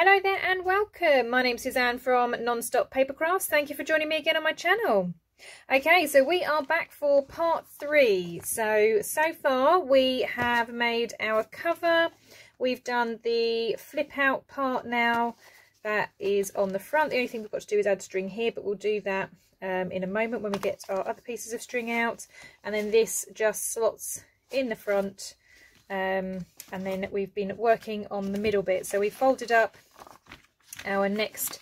Hello there and welcome. My name's Suzanne from Nonstop Papercrafts. Thank you for joining me again on my channel. Okay, so we are back for part three. So, so far we have made our cover. We've done the flip out part now. That is on the front. The only thing we've got to do is add string here, but we'll do that um, in a moment when we get our other pieces of string out. And then this just slots in the front um, and then we've been working on the middle bit. So we folded up our next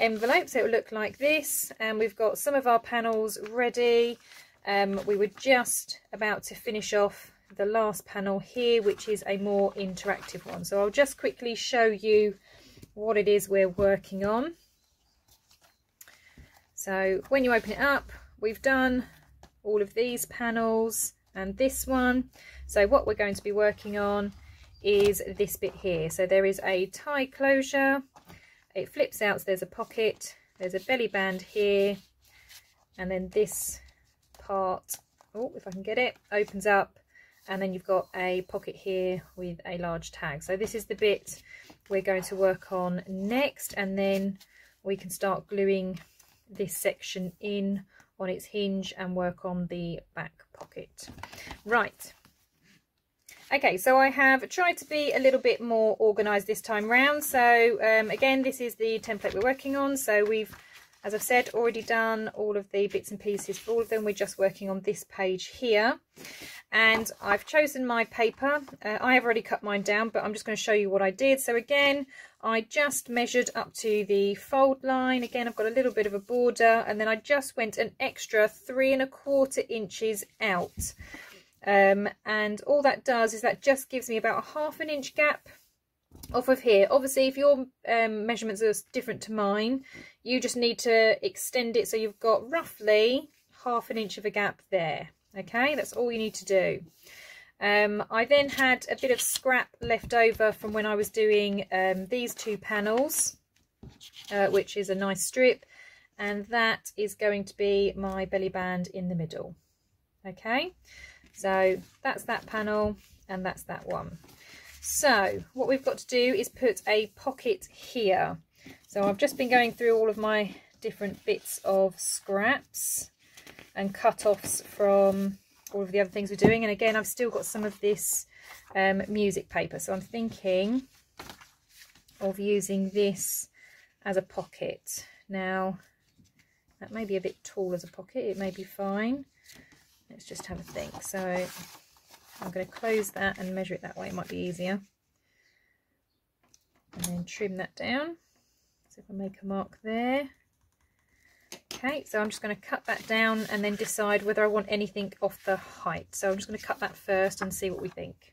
envelope. So it will look like this. And we've got some of our panels ready. Um, we were just about to finish off the last panel here which is a more interactive one. So I'll just quickly show you what it is we're working on. So when you open it up we've done all of these panels and this one so what we're going to be working on is this bit here. So there is a tie closure. It flips out so there's a pocket there's a belly band here and then this part oh if I can get it opens up and then you've got a pocket here with a large tag. So this is the bit we're going to work on next and then we can start gluing this section in on its hinge and work on the back pocket. Right Okay, so I have tried to be a little bit more organised this time round. So um, again, this is the template we're working on. So we've, as I've said, already done all of the bits and pieces for all of them. We're just working on this page here. And I've chosen my paper. Uh, I have already cut mine down, but I'm just going to show you what I did. So again, I just measured up to the fold line. Again, I've got a little bit of a border. And then I just went an extra three and a quarter inches out. Um, and all that does is that just gives me about a half an inch gap off of here. Obviously, if your um, measurements are different to mine, you just need to extend it so you've got roughly half an inch of a gap there. Okay, that's all you need to do. Um, I then had a bit of scrap left over from when I was doing um, these two panels, uh, which is a nice strip, and that is going to be my belly band in the middle. Okay, so that's that panel and that's that one. So what we've got to do is put a pocket here. So I've just been going through all of my different bits of scraps and cut-offs from all of the other things we're doing. And again, I've still got some of this um, music paper. So I'm thinking of using this as a pocket. Now, that may be a bit tall as a pocket. It may be fine let's just have a think. So I'm going to close that and measure it that way. It might be easier. And then trim that down. So if I make a mark there. Okay so I'm just going to cut that down and then decide whether I want anything off the height. So I'm just going to cut that first and see what we think.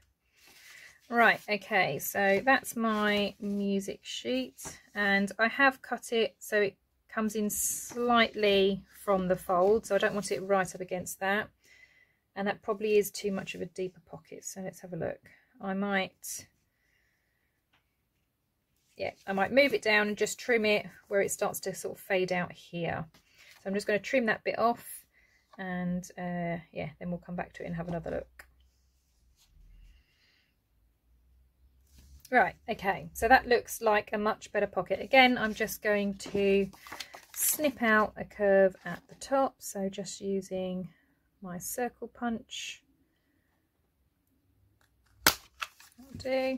Right okay so that's my music sheet. And I have cut it so it comes in slightly from the fold. So I don't want it right up against that and that probably is too much of a deeper pocket so let's have a look. I might yeah I might move it down and just trim it where it starts to sort of fade out here. So I'm just going to trim that bit off and uh, yeah then we'll come back to it and have another look. Right okay so that looks like a much better pocket. Again I'm just going to snip out a curve at the top so just using my circle punch. That'll do.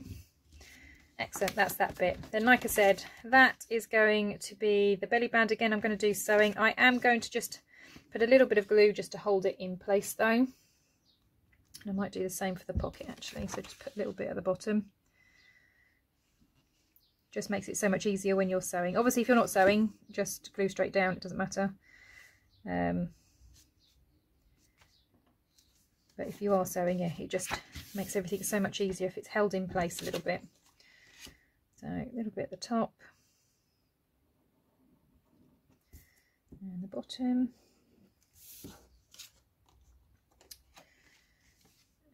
Excellent, that's that bit. Then like I said, that is going to be the belly band. Again, I'm going to do sewing. I am going to just put a little bit of glue just to hold it in place though. And I might do the same for the pocket actually. So just put a little bit at the bottom. Just makes it so much easier when you're sewing. Obviously, if you're not sewing, just glue straight down. It doesn't matter. Um, but if you are sewing it, it just makes everything so much easier if it's held in place a little bit. So a little bit at the top and the bottom.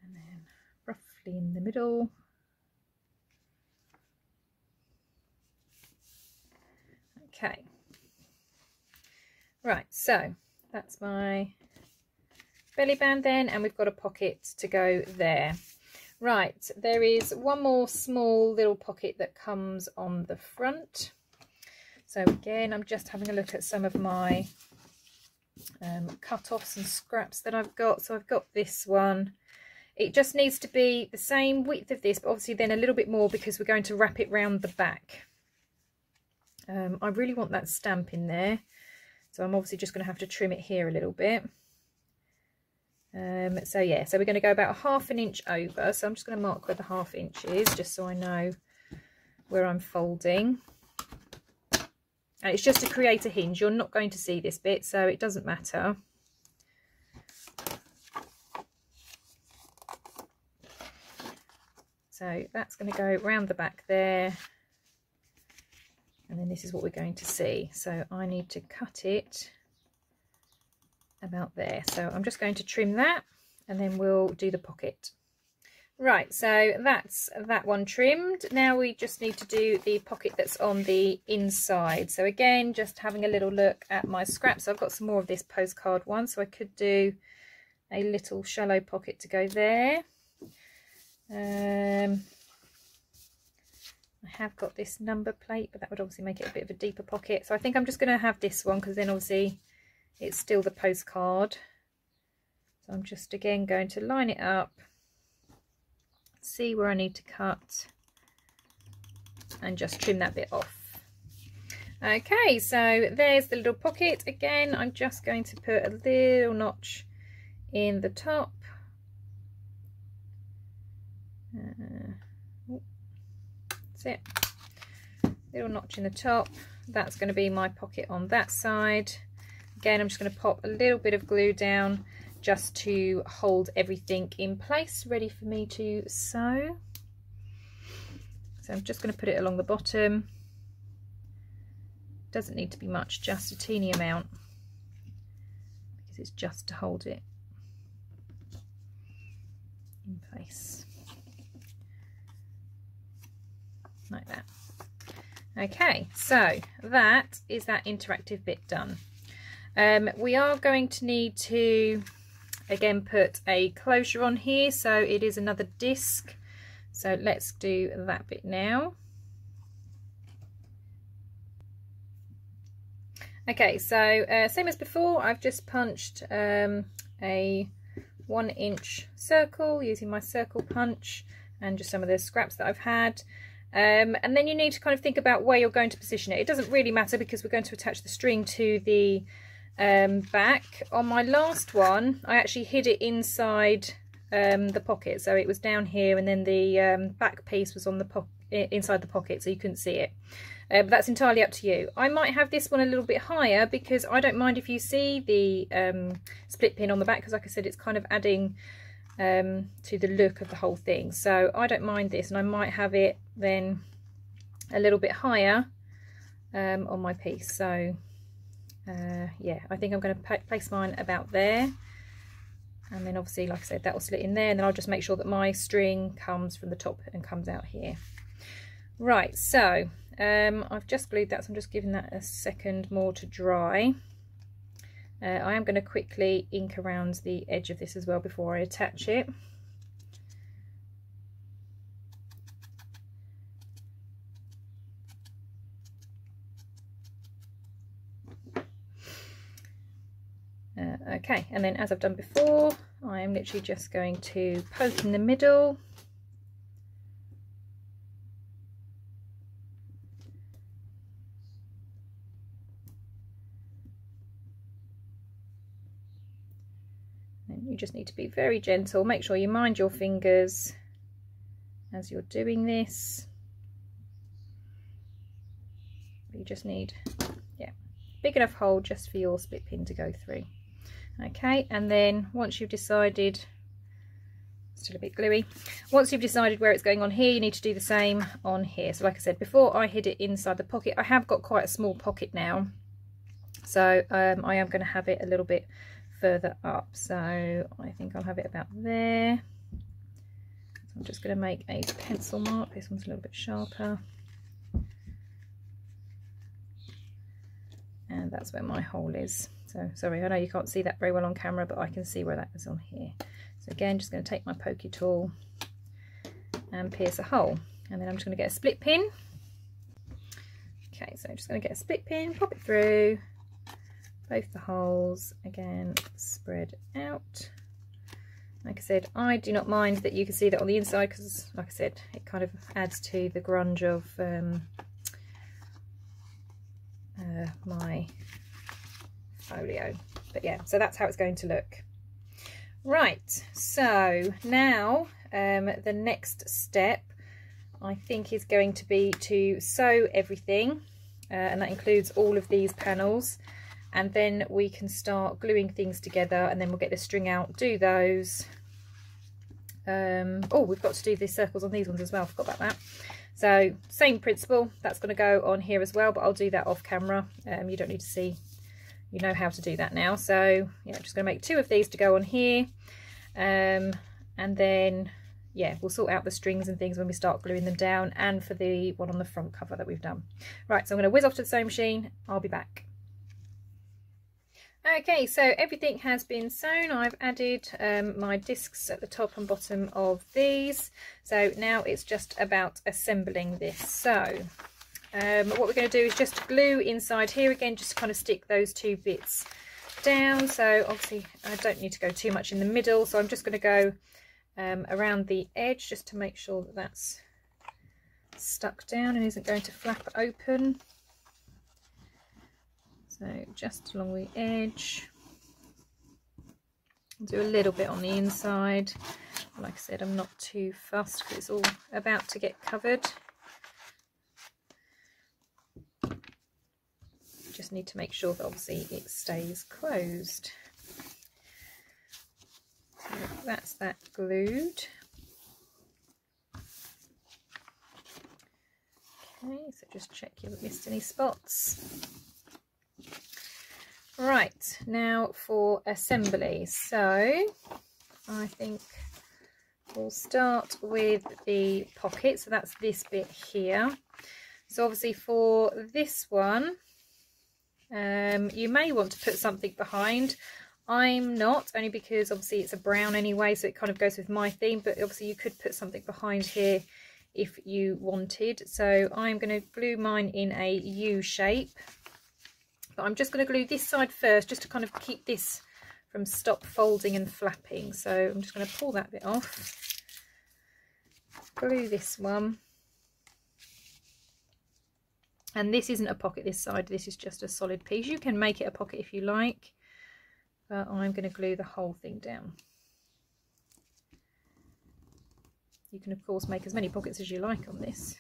And then roughly in the middle. Okay. Right, so that's my belly band then and we've got a pocket to go there Right, there is one more small little pocket that comes on the front. So again, I'm just having a look at some of my um, cut-offs and scraps that I've got. So I've got this one. It just needs to be the same width of this, but obviously then a little bit more because we're going to wrap it round the back. Um, I really want that stamp in there. So I'm obviously just going to have to trim it here a little bit. Um, so yeah, so we're going to go about half an inch over. So I'm just going to mark where the half inch is, just so I know where I'm folding. And it's just to create a hinge. You're not going to see this bit, so it doesn't matter. So that's going to go around the back there. And then this is what we're going to see. So I need to cut it about there. So I'm just going to trim that and then we'll do the pocket. Right, so that's that one trimmed. Now we just need to do the pocket that's on the inside. So again, just having a little look at my scraps. I've got some more of this postcard one, so I could do a little shallow pocket to go there. Um, I have got this number plate, but that would obviously make it a bit of a deeper pocket. So I think I'm just going to have this one because then obviously it's still the postcard. So I'm just again going to line it up, see where I need to cut and just trim that bit off. Okay, so there's the little pocket. Again, I'm just going to put a little notch in the top. Uh, that's it. Little notch in the top. That's going to be my pocket on that side. Again, I'm just going to pop a little bit of glue down just to hold everything in place, ready for me to sew. So I'm just going to put it along the bottom. Doesn't need to be much, just a teeny amount, because it's just to hold it in place. Like that. Okay, so that is that interactive bit done. Um, we are going to need to, again, put a closure on here. So it is another disc. So let's do that bit now. Okay, so uh, same as before, I've just punched um, a one inch circle using my circle punch and just some of the scraps that I've had. Um, and then you need to kind of think about where you're going to position it. It doesn't really matter because we're going to attach the string to the um, back. On my last one, I actually hid it inside um, the pocket. So it was down here and then the um, back piece was on the inside the pocket so you couldn't see it. Uh, but that's entirely up to you. I might have this one a little bit higher because I don't mind if you see the um, split pin on the back because like I said it's kind of adding um, to the look of the whole thing. So I don't mind this and I might have it then a little bit higher um, on my piece. So uh, yeah I think I'm going to place mine about there. And then obviously like I said that will slit in there and then I'll just make sure that my string comes from the top and comes out here. Right so um, I've just glued that so I'm just giving that a second more to dry. Uh, I am going to quickly ink around the edge of this as well before I attach it Okay, and then as I've done before, I am literally just going to poke in the middle. And you just need to be very gentle. Make sure you mind your fingers as you're doing this. You just need, yeah, big enough hole just for your split pin to go through okay and then once you've decided still a bit gluey once you've decided where it's going on here you need to do the same on here. So like I said before I hid it inside the pocket. I have got quite a small pocket now. So um, I am going to have it a little bit further up. So I think I'll have it about there. So I'm just going to make a pencil mark. This one's a little bit sharper. And that's where my hole is so sorry, I know you can't see that very well on camera, but I can see where that is on here. So again, just going to take my pokey tool and pierce a hole. And then I'm just going to get a split pin. Okay so I'm just going to get a split pin pop it through. Both the holes again spread out. Like I said I do not mind that you can see that on the inside because like I said it kind of adds to the grunge of um, uh, my folio but yeah so that's how it's going to look. Right so now um, the next step I think is going to be to sew everything uh, and that includes all of these panels. And then we can start gluing things together and then we'll get the string out do those. Um, oh we've got to do the circles on these ones as well forgot about that. So same principle that's going to go on here as well but I'll do that off camera. Um, you don't need to see you know how to do that now so yeah I'm just going to make two of these to go on here um, and then yeah we'll sort out the strings and things when we start gluing them down and for the one on the front cover that we've done right so I'm going to whiz off to the sewing machine I'll be back Okay, so everything has been sewn. I've added um, my discs at the top and bottom of these. So now it's just about assembling this. So um, what we're going to do is just glue inside here again, just to kind of stick those two bits down. So obviously I don't need to go too much in the middle. So I'm just going to go um, around the edge just to make sure that that's stuck down and isn't going to flap open so just along the edge do a little bit on the inside like I said I'm not too fussed because it's all about to get covered just need to make sure that obviously it stays closed so that's that glued okay so just check you haven't missed any spots Right, now for assembly. So I think we'll start with the pocket. So that's this bit here. So obviously for this one, um, you may want to put something behind. I'm not, only because obviously it's a brown anyway, so it kind of goes with my theme, but obviously you could put something behind here if you wanted. So I'm going to glue mine in a U shape but I'm just going to glue this side first just to kind of keep this from stop folding and flapping so I'm just going to pull that bit off glue this one and this isn't a pocket this side this is just a solid piece. You can make it a pocket if you like but I'm going to glue the whole thing down. You can of course make as many pockets as you like on this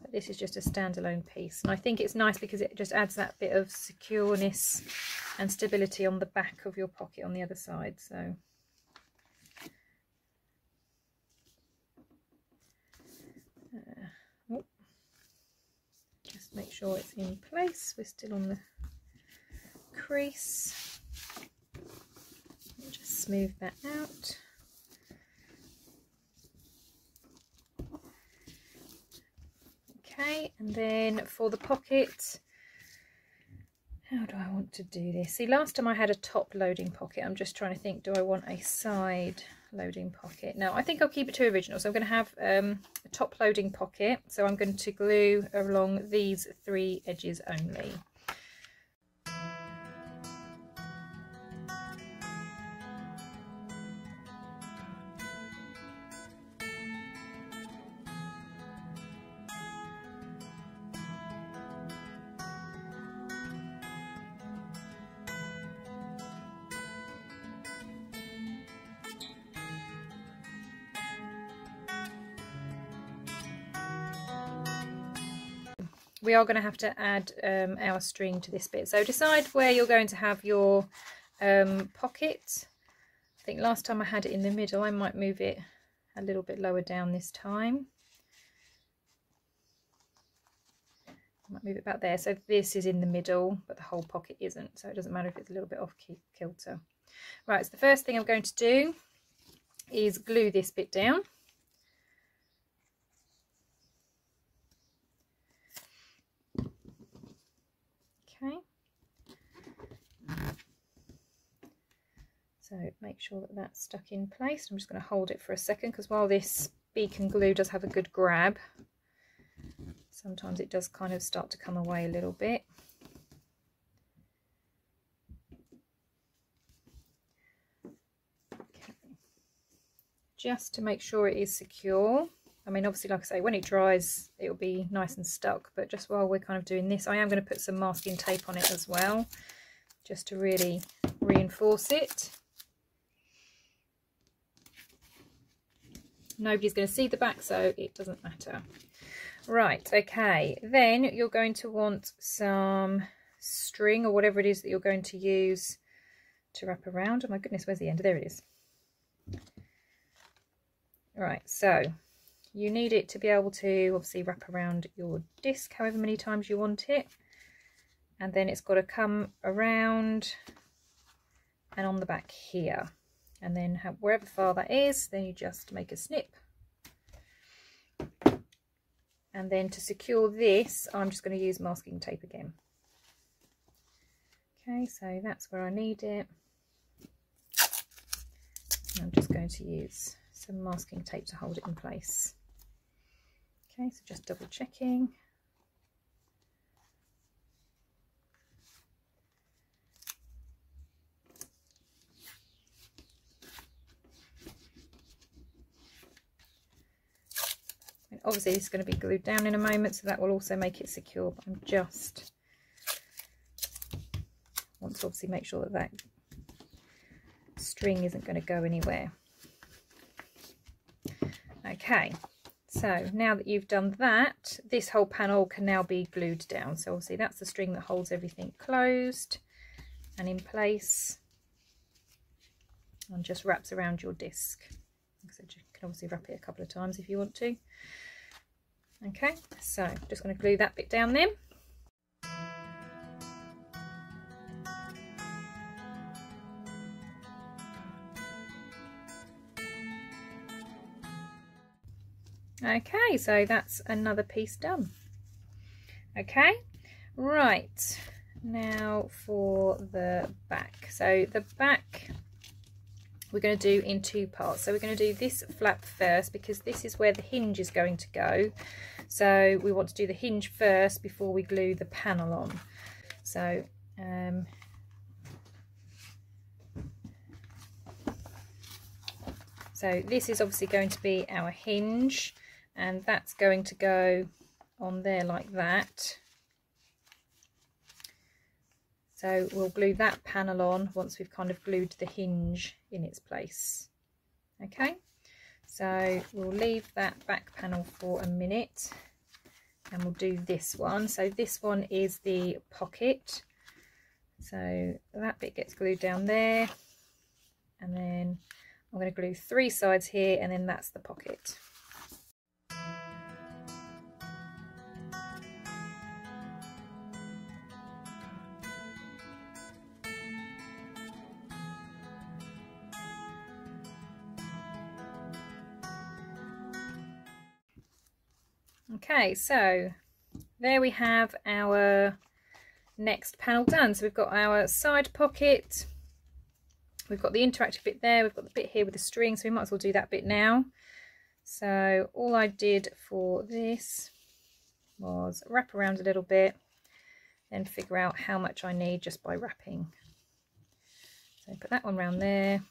but this is just a standalone piece. And I think it's nice because it just adds that bit of secureness and stability on the back of your pocket on the other side so just make sure it's in place. We're still on the crease. Just smooth that out. Okay and then for the pocket how do I want to do this? See last time I had a top loading pocket. I'm just trying to think do I want a side loading pocket. Now, I think I'll keep it to original. So I'm going to have um, a top loading pocket. So I'm going to glue along these three edges only we are going to have to add um, our string to this bit. So decide where you're going to have your um, pocket. I think last time I had it in the middle, I might move it a little bit lower down this time. Might move it about there. So this is in the middle, but the whole pocket isn't. So it doesn't matter if it's a little bit off kilter. Right, so the first thing I'm going to do is glue this bit down. okay so make sure that that's stuck in place I'm just going to hold it for a second because while this beacon glue does have a good grab. Sometimes it does kind of start to come away a little bit. Just to make sure it is secure. I mean, obviously, like I say, when it dries, it'll be nice and stuck. But just while we're kind of doing this, I am going to put some masking tape on it as well, just to really reinforce it. Nobody's going to see the back, so it doesn't matter. Right, okay. Then you're going to want some string or whatever it is that you're going to use to wrap around. Oh my goodness, where's the end? There it is. Right, so you need it to be able to obviously wrap around your disc however many times you want it and then it's got to come around and on the back here and then wherever far that is then you just make a snip. And then to secure this I'm just going to use masking tape again. Okay so that's where I need it. I'm just going to use some masking tape to hold it in place. Okay, so just double checking. Obviously it's going to be glued down in a moment, so that will also make it secure, but I'm just want to obviously make sure that that string isn't going to go anywhere. Okay, so now that you've done that, this whole panel can now be glued down. So obviously that's the string that holds everything closed and in place and just wraps around your disc. So you can obviously wrap it a couple of times if you want to. Okay, so just going to glue that bit down then. Okay, so that's another piece done. Okay, right, now for the back. So the back we're going to do in two parts. So we're going to do this flap first because this is where the hinge is going to go. So we want to do the hinge first before we glue the panel on. So um, so this is obviously going to be our hinge and that's going to go on there like that so we'll glue that panel on once we've kind of glued the hinge in its place. Okay? So we'll leave that back panel for a minute and we'll do this one. So this one is the pocket. So that bit gets glued down there. And then I'm going to glue three sides here and then that's the pocket Okay, so there we have our next panel done. So we've got our side pocket, we've got the interactive bit there, we've got the bit here with the string, so we might as well do that bit now. So all I did for this was wrap around a little bit, then figure out how much I need just by wrapping. So put that one around there.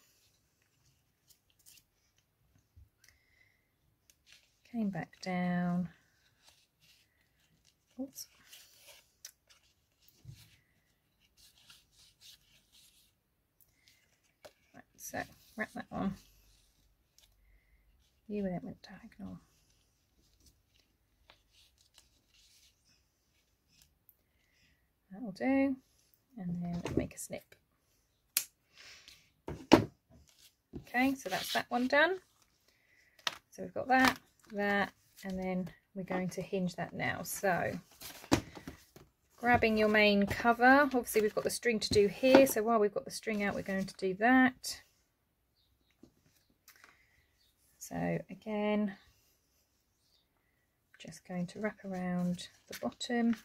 Came back down Right, so wrap that on. You then went diagonal. That'll do. And then make a snip. Okay, so that's that one done. So we've got that, that, and then we're going to hinge that now. So grabbing your main cover, obviously we've got the string to do here. So while we've got the string out, we're going to do that. So again, just going to wrap around the bottom.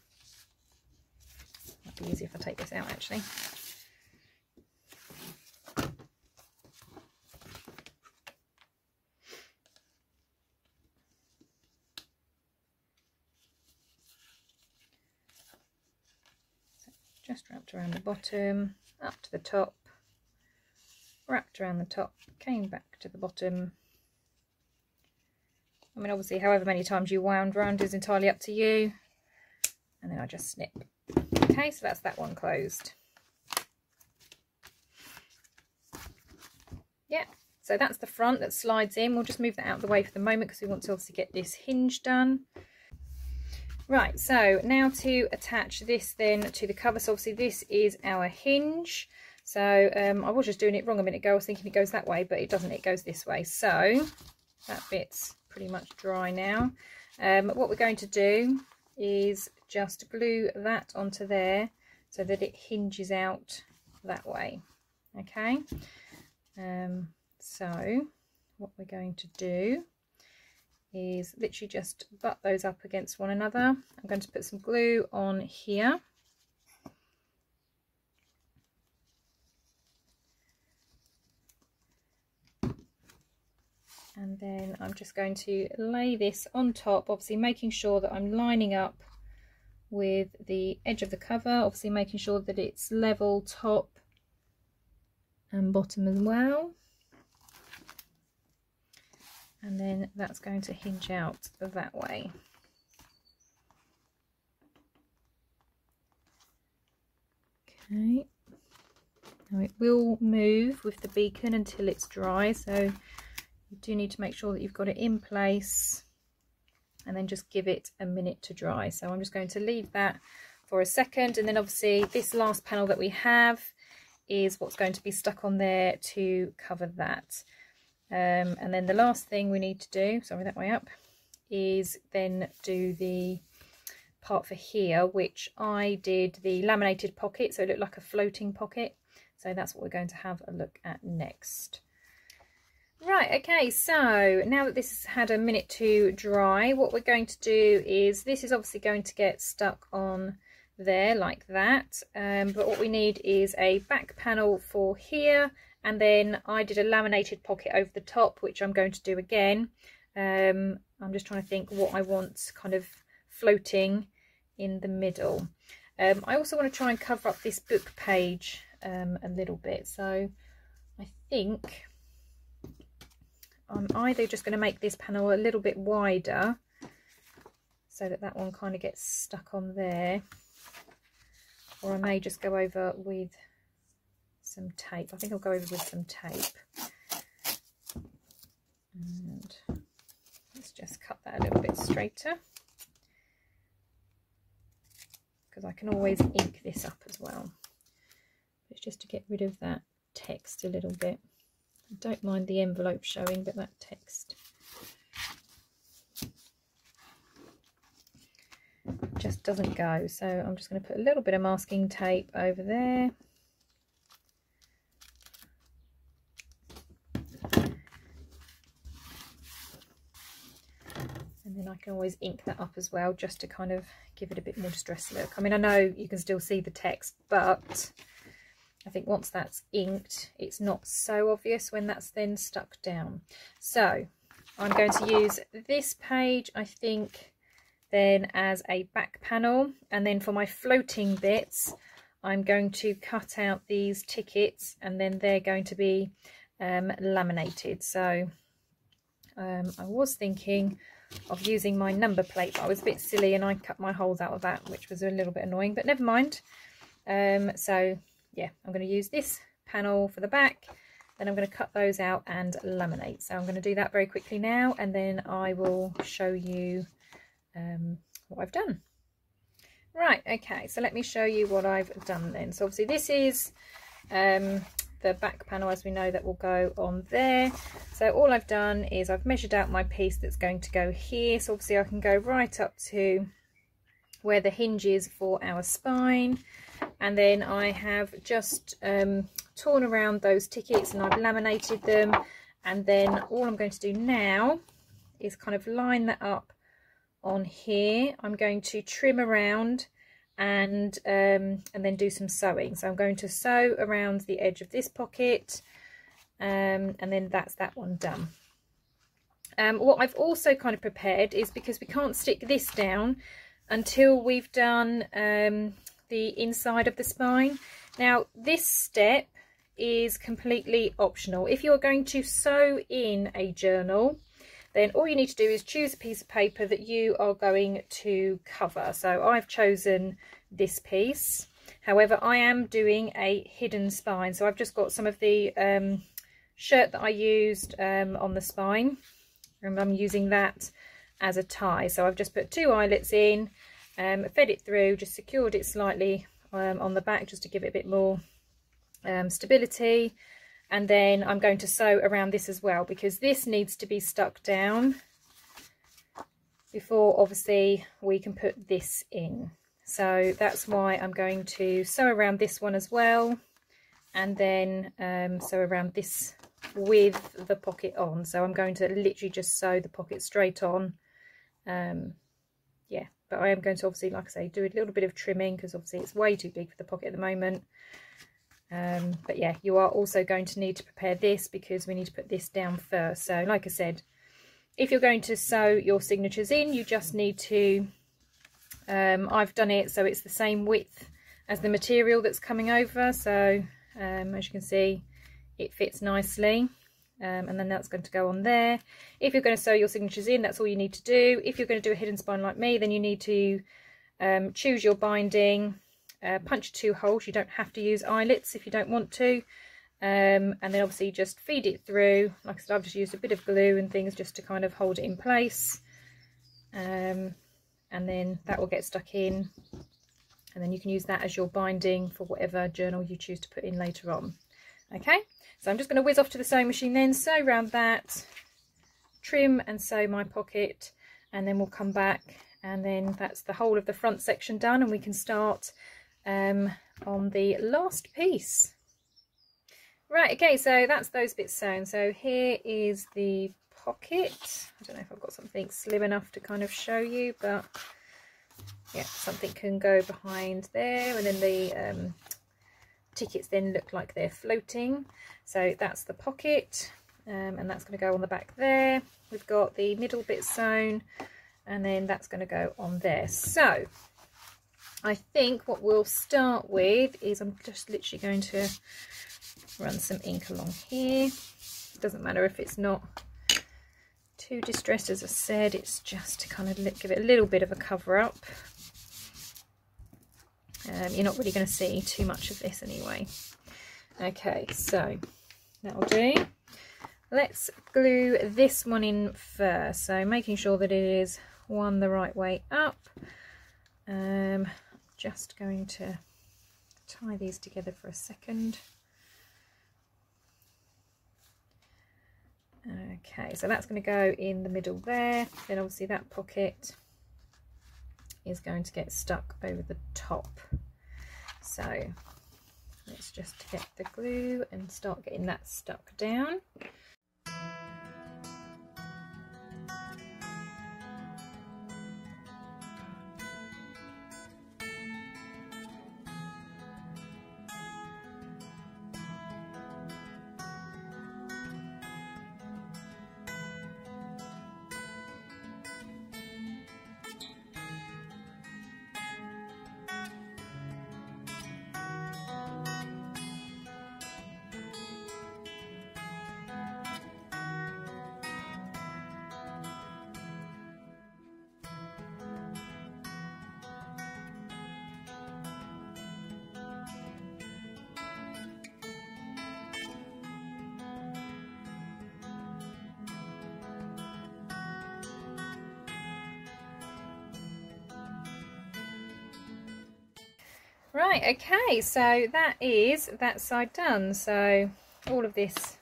Might be easy if I take this out actually. Just wrapped around the bottom, up to the top, wrapped around the top, came back to the bottom. I mean, obviously, however many times you wound round is entirely up to you. And then I just snip. Okay, so that's that one closed. Yeah, so that's the front that slides in. We'll just move that out of the way for the moment because we want to obviously get this hinge done. Right, so now to attach this then to the cover. So obviously this is our hinge. So um, I was just doing it wrong a minute ago. I was thinking it goes that way, but it doesn't. It goes this way. So that bit's pretty much dry now. Um, what we're going to do is just glue that onto there so that it hinges out that way. Okay. Um, so what we're going to do is literally just butt those up against one another. I'm going to put some glue on here. And then I'm just going to lay this on top, obviously making sure that I'm lining up with the edge of the cover, obviously making sure that it's level top and bottom as well and then that's going to hinge out that way. Okay, now it will move with the beacon until it's dry, so you do need to make sure that you've got it in place and then just give it a minute to dry. So I'm just going to leave that for a second and then obviously this last panel that we have is what's going to be stuck on there to cover that. Um, and then the last thing we need to do, sorry that way up, is then do the part for here, which I did the laminated pocket, so it looked like a floating pocket. So that's what we're going to have a look at next. Right, okay, so now that this has had a minute to dry, what we're going to do is, this is obviously going to get stuck on there like that, um, but what we need is a back panel for here and then I did a laminated pocket over the top which I'm going to do again. Um, I'm just trying to think what I want kind of floating in the middle. Um, I also want to try and cover up this book page um, a little bit. So I think I'm either just going to make this panel a little bit wider so that that one kind of gets stuck on there or I may just go over with some tape. I think I'll go over with some tape. And let's just cut that a little bit straighter. Because I can always ink this up as well. It's just to get rid of that text a little bit. I don't mind the envelope showing, but that text just doesn't go. So I'm just going to put a little bit of masking tape over there. and then I can always ink that up as well just to kind of give it a bit more distressed look. I mean, I know you can still see the text, but I think once that's inked, it's not so obvious when that's then stuck down. So I'm going to use this page, I think, then as a back panel. And then for my floating bits, I'm going to cut out these tickets and then they're going to be um, laminated. So um, I was thinking of using my number plate. But I was a bit silly and I cut my holes out of that, which was a little bit annoying, but never mind. Um, so yeah, I'm going to use this panel for the back. Then I'm going to cut those out and laminate. So I'm going to do that very quickly now, and then I will show you um, what I've done. Right, okay, so let me show you what I've done then. So obviously this is um, the back panel as we know that will go on there. So all I've done is I've measured out my piece that's going to go here. So obviously I can go right up to where the hinge is for our spine. And then I have just um, torn around those tickets and I've laminated them. And then all I'm going to do now is kind of line that up on here. I'm going to trim around and um, and then do some sewing. So I'm going to sew around the edge of this pocket um, and then that's that one done. Um, what I've also kind of prepared is because we can't stick this down until we've done um, the inside of the spine. Now this step is completely optional. If you're going to sew in a journal, then all you need to do is choose a piece of paper that you are going to cover. So I've chosen this piece. However, I am doing a hidden spine. So I've just got some of the um, shirt that I used um, on the spine. And I'm using that as a tie. So I've just put two eyelets in, um, fed it through, just secured it slightly um, on the back just to give it a bit more um, stability and then I'm going to sew around this as well because this needs to be stuck down before obviously we can put this in. So that's why I'm going to sew around this one as well and then um, sew around this with the pocket on. So I'm going to literally just sew the pocket straight on. Um, yeah but I am going to obviously like I say do a little bit of trimming because obviously it's way too big for the pocket at the moment um, but yeah, you are also going to need to prepare this because we need to put this down first. So like I said, if you're going to sew your signatures in, you just need to, um, I've done it so it's the same width as the material that's coming over. So um, as you can see, it fits nicely. Um, and then that's going to go on there. If you're going to sew your signatures in, that's all you need to do. If you're going to do a hidden spine like me, then you need to um, choose your binding, uh, punch two holes. You don't have to use eyelets if you don't want to. Um, and then obviously just feed it through. Like I said, I've just used a bit of glue and things just to kind of hold it in place. Um, and then that will get stuck in. And then you can use that as your binding for whatever journal you choose to put in later on. Okay, so I'm just going to whiz off to the sewing machine then, sew around that, trim and sew my pocket, and then we'll come back and then that's the whole of the front section done and we can start um, on the last piece. Right, okay, so that's those bits sewn. So here is the pocket. I don't know if I've got something slim enough to kind of show you, but yeah, something can go behind there. And then the um, tickets then look like they're floating. So that's the pocket. Um, and that's going to go on the back there. We've got the middle bit sewn and then that's going to go on there. So I think what we'll start with is I'm just literally going to run some ink along here. It doesn't matter if it's not too distressed, as I said, it's just to kind of give it a little bit of a cover up. Um, you're not really going to see too much of this anyway. Okay, so that'll do. Let's glue this one in first. So making sure that it is one the right way up. Um, just going to tie these together for a second. Okay, so that's going to go in the middle there. Then obviously that pocket is going to get stuck over the top. So let's just get the glue and start getting that stuck down. Right, okay, so that is that side done. So all of this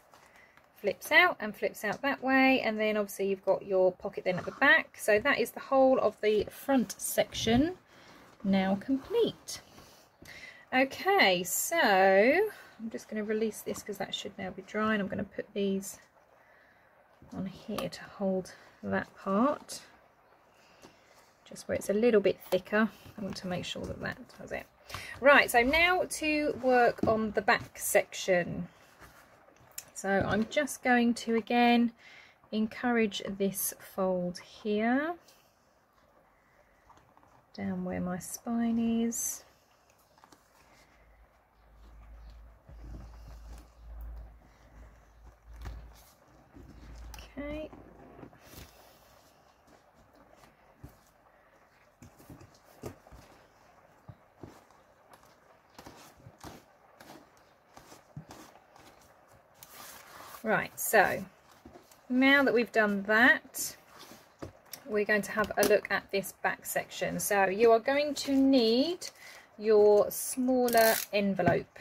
flips out and flips out that way and then obviously you've got your pocket then at the back. So that is the whole of the front section now complete. Okay, so I'm just going to release this because that should now be dry and I'm going to put these on here to hold that part just where it's a little bit thicker. I want to make sure that that does it. Right, so now to work on the back section. So I'm just going to again encourage this fold here. Down where my spine is. Okay. Right, so now that we've done that, we're going to have a look at this back section. So you are going to need your smaller envelope.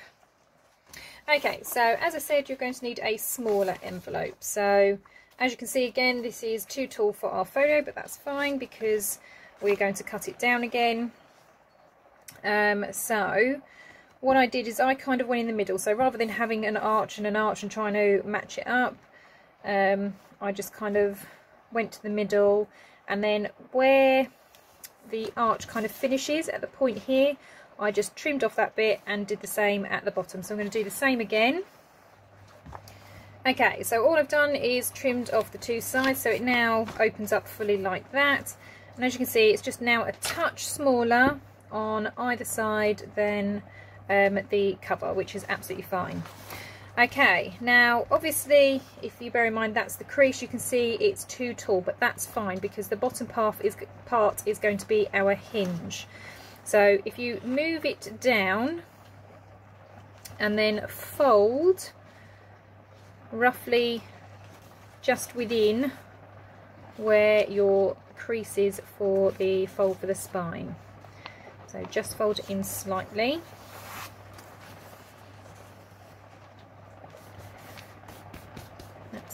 Okay, so as I said, you're going to need a smaller envelope. So as you can see again, this is too tall for our folio, but that's fine because we're going to cut it down again. Um, so what I did is I kind of went in the middle. So rather than having an arch and an arch and trying to match it up, um, I just kind of went to the middle and then where the arch kind of finishes at the point here, I just trimmed off that bit and did the same at the bottom. So I'm going to do the same again. Okay, so all I've done is trimmed off the two sides, so it now opens up fully like that. And as you can see, it's just now a touch smaller on either side than um, the cover, which is absolutely fine. Okay, now obviously, if you bear in mind that's the crease, you can see it's too tall, but that's fine because the bottom part is, part is going to be our hinge. So if you move it down and then fold roughly just within where your crease is for the fold for the spine. So just fold it in slightly.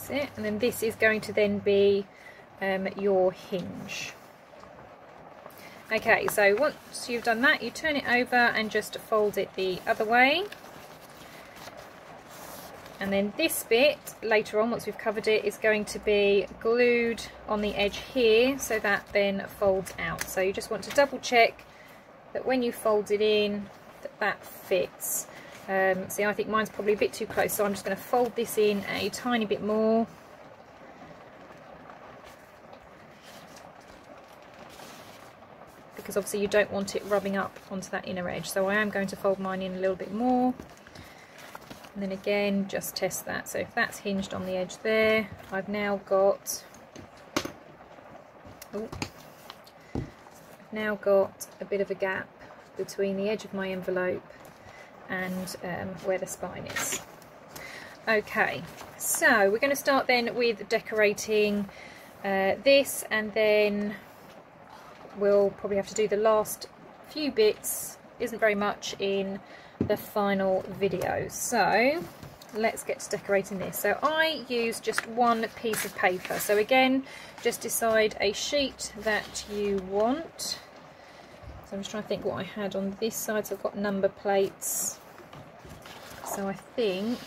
It. And then this is going to then be um, your hinge. Okay so once you've done that you turn it over and just fold it the other way. And then this bit later on once we've covered it is going to be glued on the edge here so that then folds out. So you just want to double check that when you fold it in that that fits um, see, I think mine's probably a bit too close, so I'm just going to fold this in a tiny bit more. Because obviously you don't want it rubbing up onto that inner edge. So I am going to fold mine in a little bit more. And then again, just test that. So if that's hinged on the edge there, I've now got... Oh, I've now got a bit of a gap between the edge of my envelope and um, where the spine is. Okay, so we're going to start then with decorating uh, this and then we'll probably have to do the last few bits, isn't very much in the final video. So let's get to decorating this. So I use just one piece of paper. So again, just decide a sheet that you want. So I'm just trying to think what I had on this side. So I've got number plates. So I think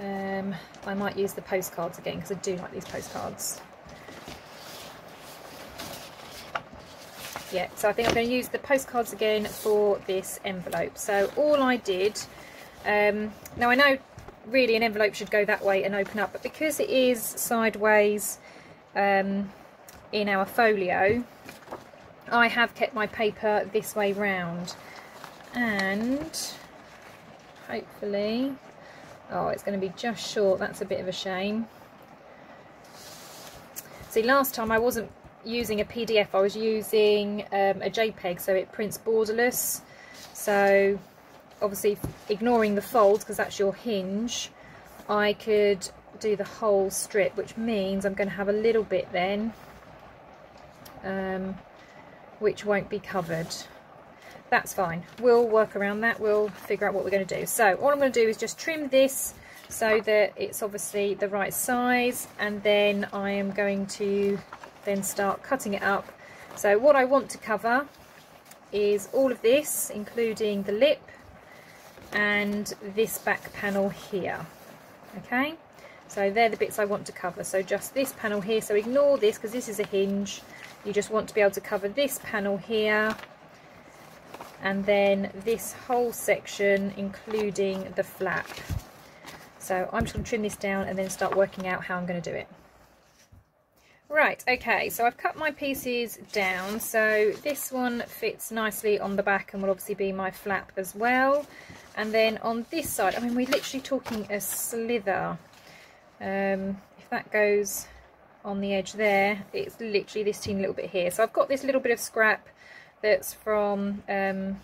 um, I might use the postcards again because I do like these postcards. Yeah, so I think I'm going to use the postcards again for this envelope. So all I did, um, now I know really an envelope should go that way and open up, but because it is sideways um, in our folio, I have kept my paper this way round. And hopefully oh it's going to be just short. That's a bit of a shame. See last time I wasn't using a PDF I was using um, a JPEG so it prints borderless. So obviously ignoring the folds because that's your hinge I could do the whole strip which means I'm going to have a little bit then. Um, which won't be covered. That's fine. We'll work around that. We'll figure out what we're going to do. So all I'm going to do is just trim this so that it's obviously the right size and then I am going to then start cutting it up. So what I want to cover is all of this, including the lip and this back panel here. Okay, so they're the bits I want to cover. So just this panel here, so ignore this because this is a hinge you just want to be able to cover this panel here. And then this whole section including the flap. So I'm just going to trim this down and then start working out how I'm going to do it. Right okay so I've cut my pieces down. So this one fits nicely on the back and will obviously be my flap as well. And then on this side I mean we're literally talking a slither. Um, if that goes on the edge there. It's literally this teeny little bit here. So I've got this little bit of scrap that's from um,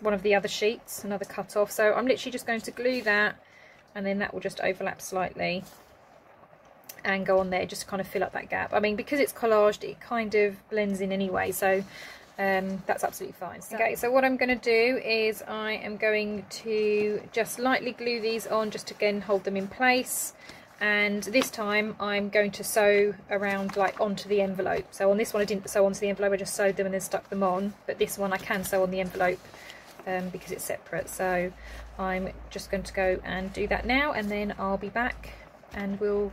one of the other sheets another cut off so I'm literally just going to glue that and then that will just overlap slightly and go on there just to kind of fill up that gap. I mean because it's collaged it kind of blends in anyway so um, that's absolutely fine. So, okay, so what I'm going to do is I am going to just lightly glue these on just to again hold them in place and this time I'm going to sew around like onto the envelope. So on this one I didn't sew onto the envelope I just sewed them and then stuck them on. But this one I can sew on the envelope um, because it's separate. So I'm just going to go and do that now and then I'll be back and we'll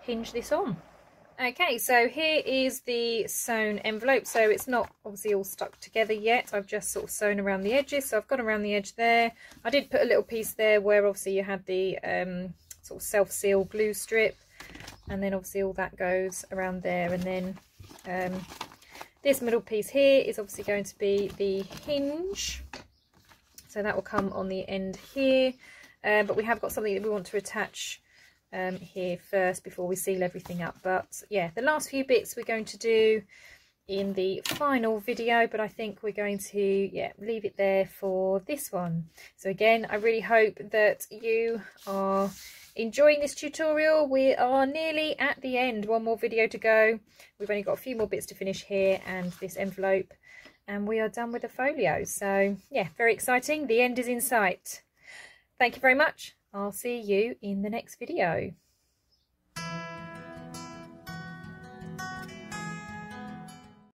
hinge this on. Okay so here is the sewn envelope. So it's not obviously all stuck together yet. I've just sort of sewn around the edges. So I've got around the edge there. I did put a little piece there where obviously you had the um, sort of self-seal glue strip and then obviously all that goes around there. And then um, this middle piece here is obviously going to be the hinge. So that will come on the end here. Uh, but we have got something that we want to attach um, here first before we seal everything up. But yeah the last few bits we're going to do in the final video but I think we're going to yeah leave it there for this one. So again I really hope that you are enjoying this tutorial. We are nearly at the end. One more video to go. We've only got a few more bits to finish here and this envelope and we are done with the folio. So yeah very exciting. The end is in sight. Thank you very much. I'll see you in the next video